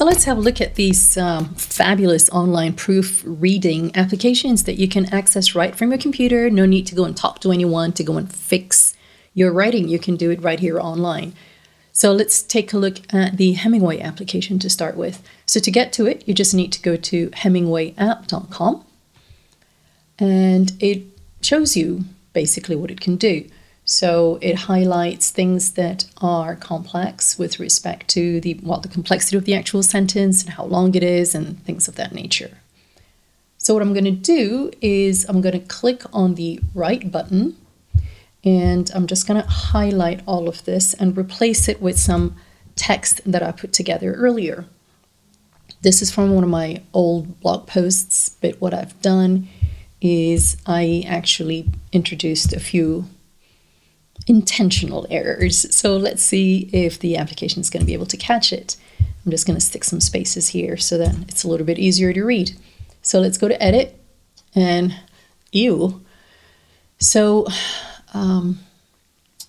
So let's have a look at these um, fabulous online proofreading applications that you can access right from your computer. No need to go and talk to anyone to go and fix your writing. You can do it right here online. So let's take a look at the Hemingway application to start with. So to get to it, you just need to go to hemingwayapp.com and it shows you basically what it can do. So it highlights things that are complex with respect to the well, the complexity of the actual sentence and how long it is and things of that nature. So what I'm going to do is I'm going to click on the right button and I'm just going to highlight all of this and replace it with some text that I put together earlier. This is from one of my old blog posts, but what I've done is I actually introduced a few intentional errors. So let's see if the application is going to be able to catch it. I'm just going to stick some spaces here so that it's a little bit easier to read. So let's go to edit and ew. So um,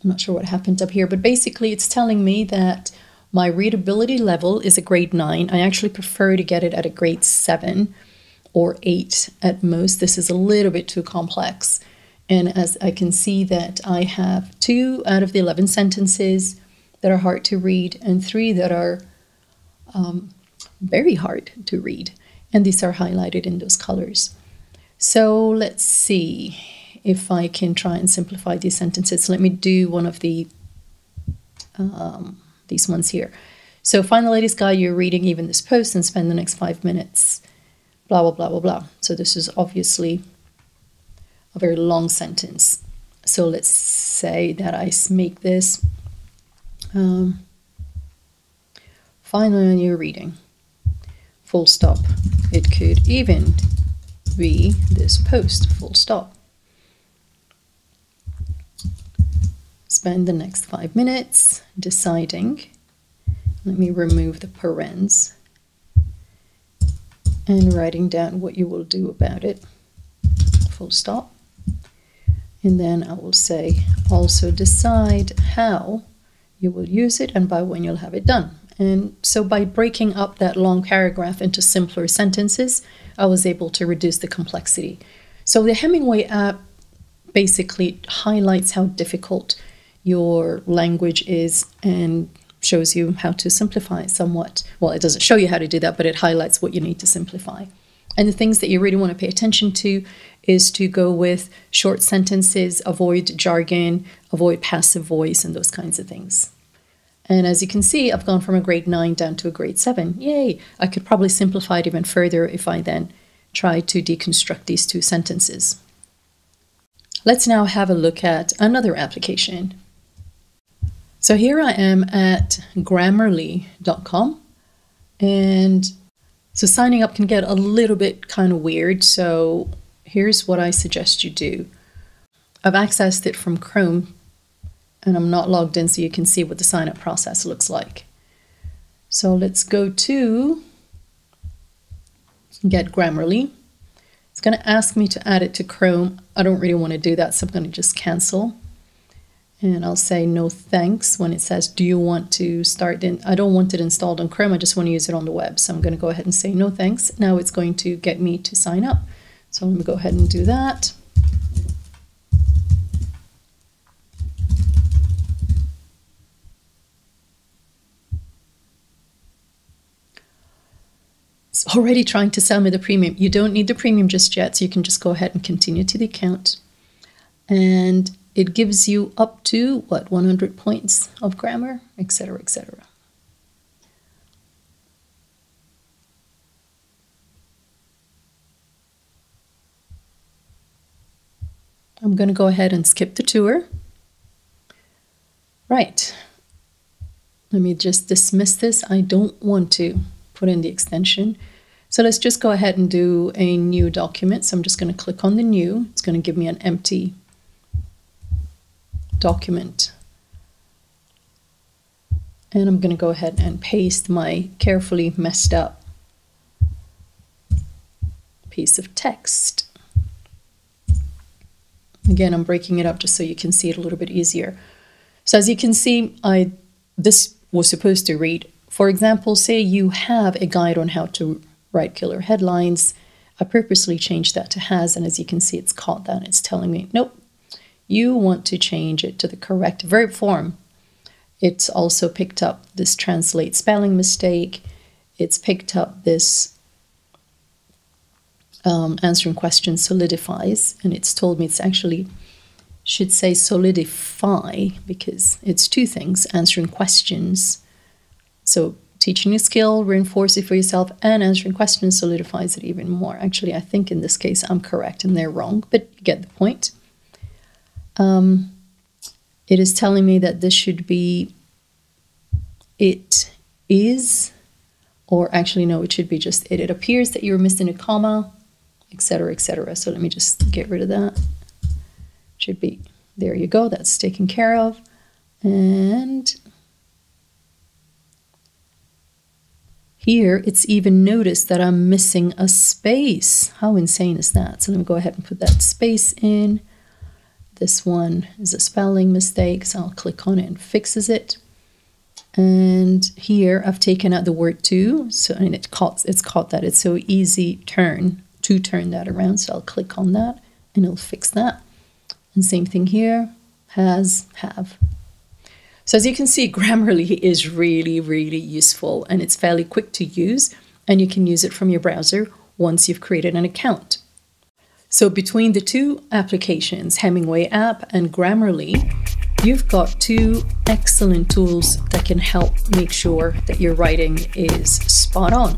I'm not sure what happened up here, but basically it's telling me that my readability level is a grade 9. I actually prefer to get it at a grade 7 or 8 at most. This is a little bit too complex. And as I can see that I have two out of the 11 sentences that are hard to read and three that are um, very hard to read. And these are highlighted in those colors. So let's see if I can try and simplify these sentences. Let me do one of the um, these ones here. So find the latest guy you're reading even this post and spend the next five minutes, blah, blah, blah, blah, blah. So this is obviously a very long sentence. So let's say that I make this um, find you're reading, full stop. It could even be this post, full stop. spend the next five minutes deciding. Let me remove the parens and writing down what you will do about it. Full stop. And then I will say also decide how you will use it and by when you'll have it done. And so by breaking up that long paragraph into simpler sentences, I was able to reduce the complexity. So the Hemingway app basically highlights how difficult your language is and shows you how to simplify it somewhat. Well, it doesn't show you how to do that, but it highlights what you need to simplify. And the things that you really want to pay attention to is to go with short sentences, avoid jargon, avoid passive voice, and those kinds of things. And as you can see, I've gone from a grade 9 down to a grade 7. Yay! I could probably simplify it even further if I then try to deconstruct these two sentences. Let's now have a look at another application. So here I am at grammarly.com and so signing up can get a little bit kind of weird. So here's what I suggest you do. I've accessed it from Chrome and I'm not logged in so you can see what the sign up process looks like. So let's go to get Grammarly. It's going to ask me to add it to Chrome. I don't really want to do that, so I'm going to just cancel and I'll say no thanks when it says do you want to start in I don't want it installed on Chrome I just want to use it on the web. So I'm going to go ahead and say no thanks. Now it's going to get me to sign up. So I'm going to go ahead and do that. It's already trying to sell me the premium. You don't need the premium just yet so you can just go ahead and continue to the account. And it gives you up to what 100 points of grammar etc etc I'm going to go ahead and skip the tour. Right. Let me just dismiss this. I don't want to put in the extension. So let's just go ahead and do a new document. So I'm just going to click on the new. It's going to give me an empty document. And I'm going to go ahead and paste my carefully messed up piece of text. Again, I'm breaking it up just so you can see it a little bit easier. So as you can see, I this was supposed to read for example, say you have a guide on how to write killer headlines. I purposely changed that to has, and as you can see, it's caught that. It's telling me, nope, you want to change it to the correct verb form. It's also picked up this translate spelling mistake. It's picked up this um, answering questions solidifies, and it's told me it's actually should say solidify because it's two things answering questions. So, teaching a skill, reinforce it for yourself, and answering questions solidifies it even more. Actually, I think in this case I'm correct and they're wrong, but you get the point. Um, it is telling me that this should be it is, or actually, no, it should be just it. It appears that you're missing a comma, etc., etc. So let me just get rid of that should be there you go that's taken care of and here it's even noticed that I'm missing a space how insane is that so let me go ahead and put that space in this one is a spelling mistake so I'll click on it and fixes it and here I've taken out the word to so and it caught it's caught that it's so easy turn to turn that around so I'll click on that and it'll fix that and same thing here, has, have. So as you can see, Grammarly is really, really useful and it's fairly quick to use and you can use it from your browser once you've created an account. So between the two applications, Hemingway app and Grammarly, you've got two excellent tools that can help make sure that your writing is spot on.